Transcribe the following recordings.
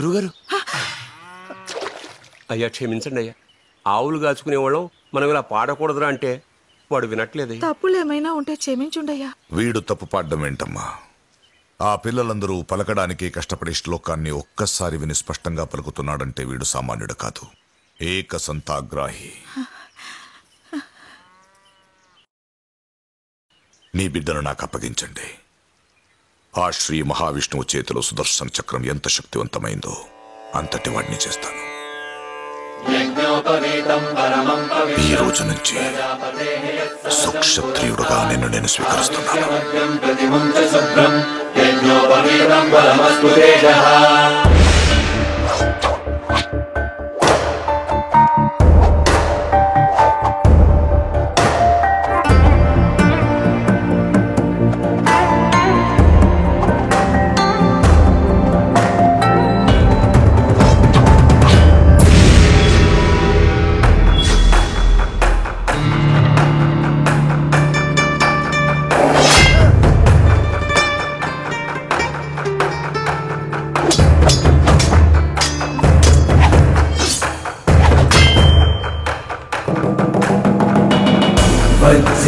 గురుగారు. అయ్యా క్షమించండి అయ్యా. ఆవులు కాచుకునేవాళ్ళం మనం ఇలా పాడకూడదురా అంటే వాడు వినట్లేదయ్యా. తప్పులు ఏమైనా ఉంటే క్షమించుండయ్యా. వీడు తప్పు పాడడం ఏంటమ్మా? ఆ పిల్లలందరూ పలకడానికి కష్టపడే శ్లోకాన్ని ఒక్కసారి విని స్పష్టంగా పలుకుతున్నాడంటే వీడు సామాన్యుడు కాదు. ఏక సంతాగ్రాహి. నీ బిడ్డను నాకు అప్పగించండి. ఆ శ్రీ మహావిష్ణువు చేతిలో సుదర్శన చక్రం ఎంత శక్తివంతమైందో అంతటి వాడిని చేస్తాను. ఈ రోజు నుంచి సుక్షత్రియుడుగా నిన్ను నేను స్వీకరిస్తున్నాను.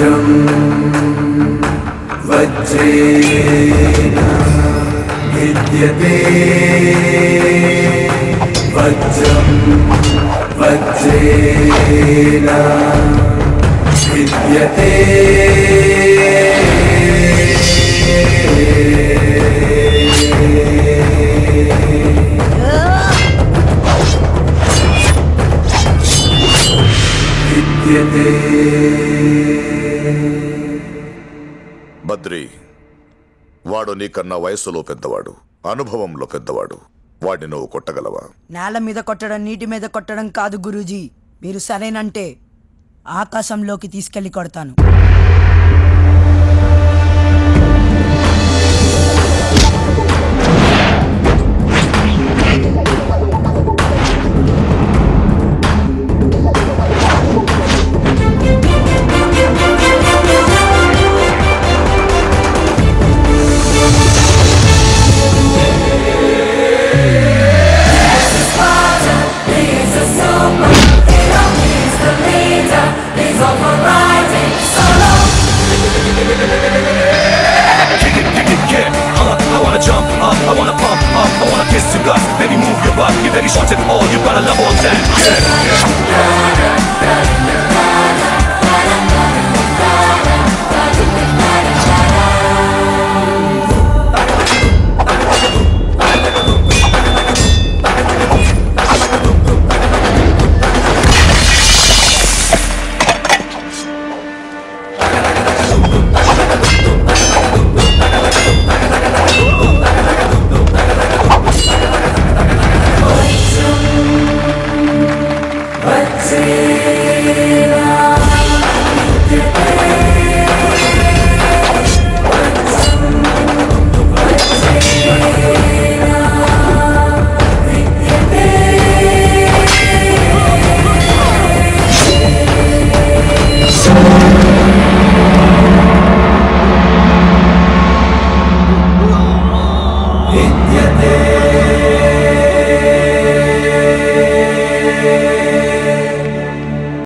वज्रं वज्रेण विद्यते। वज्रं वज्रेण विद्यते। विद्यते। బద్రి వాడు నీకన్నా వయస్సులో పెద్దవాడు అనుభవంలో పెద్దవాడు వాడిని నువ్వు కొట్టగలవా? నేల మీద కొట్టడం నీటి మీద కొట్టడం కాదు గురూజీ. మీరు సరేనంటే ఆకాశంలోకి తీసుకెళ్ళి కొడతాను. guts Baby move your butt, you better shots and all You gotta love all that Yeah, yeah, yeah, yeah, yeah.